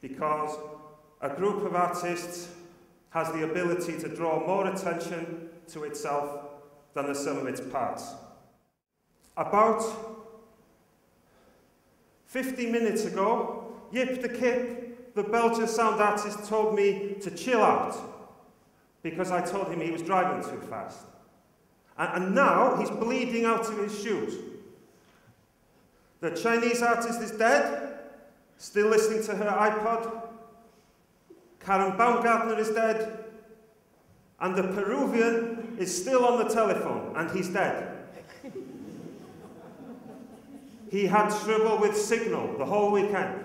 because a group of artists has the ability to draw more attention to itself than the sum of its parts. About 50 minutes ago, Yip the Kip, the Belgian sound artist, told me to chill out because I told him he was driving too fast. And, and now he's bleeding out of his shoes. The Chinese artist is dead, still listening to her iPod, Karen Baumgartner is dead, and the Peruvian is still on the telephone, and he's dead. he had trouble with signal the whole weekend.